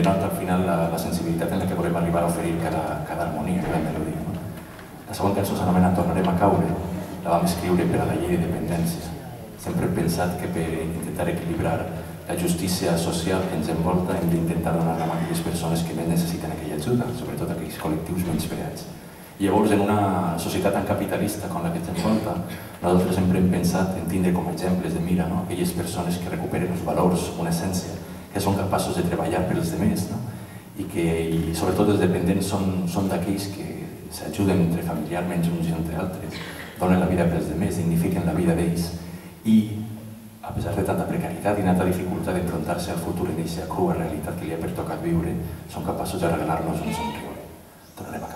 denota al final la, la sensibilitat en la que volem arribar a oferir cada, cada harmonia, cada melodia. No? La següent cançó s'anomena Tornarem a caure, la vam escriure per a la llei de dependència. Sempre he pensat que per intentar equilibrar la justícia social que ens envolta hem d'intentar donar la mà a aquelles persones que més necessiten aquella ajuda, sobretot aquells col·lectius menys preats. I llavors, en una societat tan capitalista com la que ens envolta, nosaltres sempre hem pensat en tindre com a exemples de mira no? aquelles persones que recuperen els valors, una essència, que són capaços de treballar per els demés, no? i que i sobretot els dependents són, són d'aquells que s'ajuden entre familiarment uns i entre altres, donen la vida pels demés, dignifiquen la vida d'ells i a pesar de tanta precarietat i tanta dificultat d'enfrontar-se al futur en aquesta crua realitat que li ha pertocat viure, són capaços de regalar-nos un somriure. Tornarem a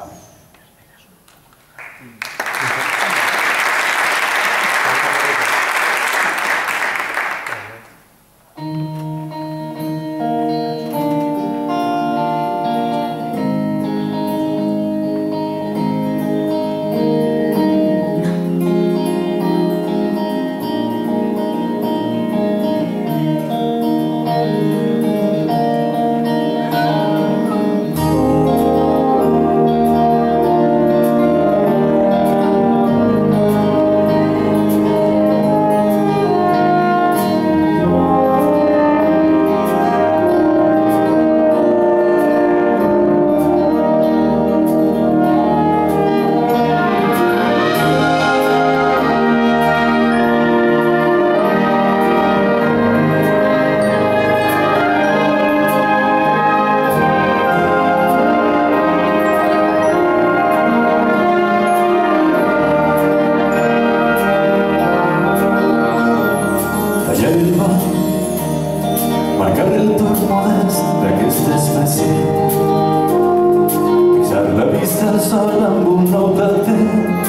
marcar el torn modest d'aquesta espècie, fixar la vista al sol amb un nou delter,